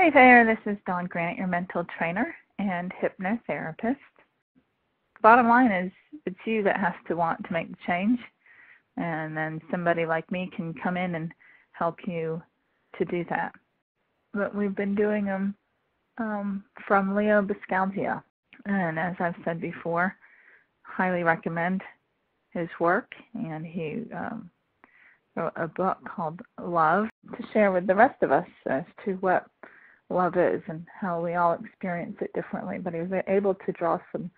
Hey there, this is Dawn Grant, your mental trainer and hypnotherapist. Bottom line is, it's you that has to want to make the change, and then somebody like me can come in and help you to do that. But we've been doing them um, from Leo Buscaglia, and as I've said before, highly recommend his work, and he um, wrote a book called Love to share with the rest of us as to what love is and how we all experience it differently. But he was able to draw some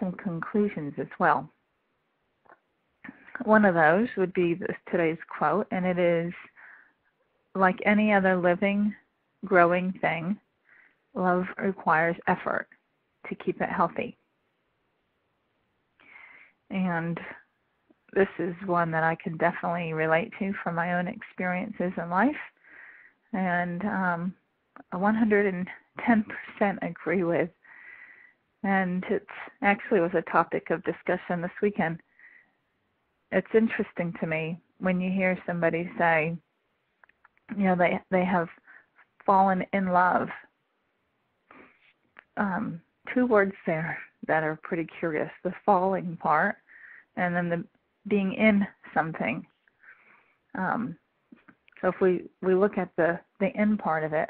some conclusions as well. One of those would be this, today's quote, and it is like any other living, growing thing, love requires effort to keep it healthy. And this is one that I can definitely relate to from my own experiences in life. And um, 110% agree with. And it actually was a topic of discussion this weekend. It's interesting to me when you hear somebody say, you know, they they have fallen in love. Um, two words there that are pretty curious: the falling part, and then the being in something. Um, so if we we look at the the in part of it,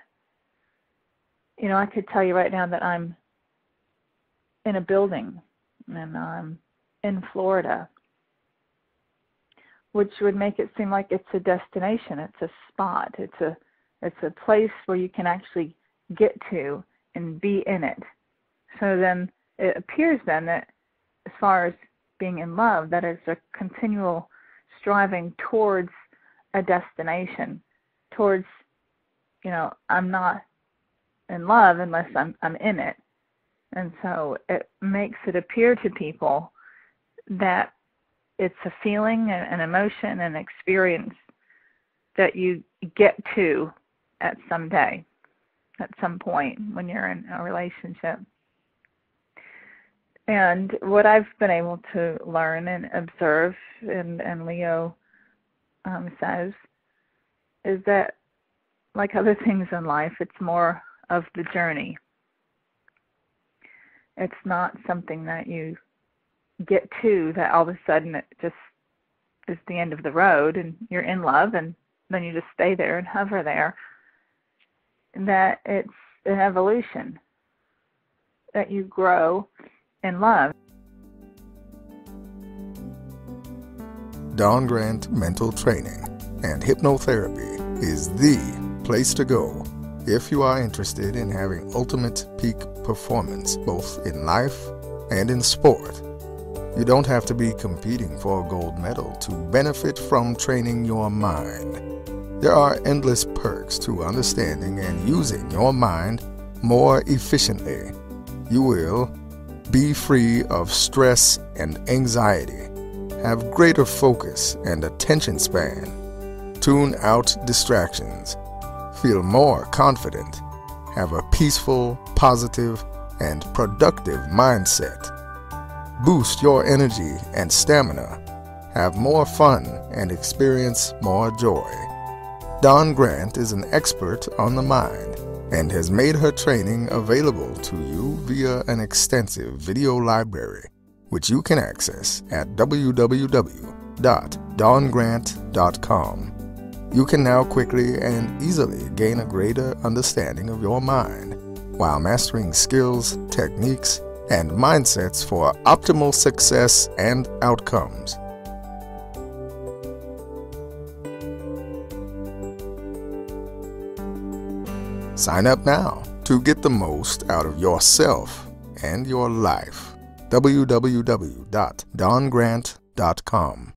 you know, I could tell you right now that I'm in a building and I'm in Florida, which would make it seem like it's a destination, it's a spot, it's a it's a place where you can actually get to and be in it. So then it appears then that as far as being in love, that is a continual striving towards a destination, towards, you know, I'm not in love unless I'm I'm in it. And so it makes it appear to people that it's a feeling, and an emotion, an experience that you get to at some day, at some point when you're in a relationship. And what I've been able to learn and observe, and, and Leo um, says, is that like other things in life, it's more of the journey. It's not something that you get to that all of a sudden it just is the end of the road and you're in love and then you just stay there and hover there. That it's an evolution, that you grow in love. Dawn Grant Mental Training and Hypnotherapy is the place to go if you are interested in having ultimate peak performance both in life and in sport. You don't have to be competing for a gold medal to benefit from training your mind. There are endless perks to understanding and using your mind more efficiently. You will be free of stress and anxiety, have greater focus and attention span, tune out distractions, feel more confident, have a peaceful, positive, and productive mindset, boost your energy and stamina, have more fun, and experience more joy. Dawn Grant is an expert on the mind and has made her training available to you via an extensive video library, which you can access at www.dawngrant.com you can now quickly and easily gain a greater understanding of your mind while mastering skills, techniques, and mindsets for optimal success and outcomes. Sign up now to get the most out of yourself and your life. www.dawngrant.com